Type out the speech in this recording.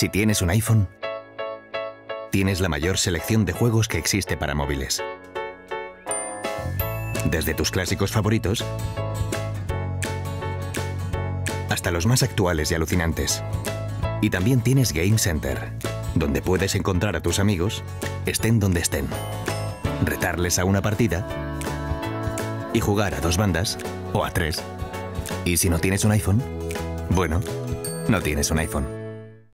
Si tienes un iPhone, tienes la mayor selección de juegos que existe para móviles. Desde tus clásicos favoritos hasta los más actuales y alucinantes. Y también tienes Game Center, donde puedes encontrar a tus amigos, estén donde estén, retarles a una partida y jugar a dos bandas o a tres. Y si no tienes un iPhone, bueno, no tienes un iPhone.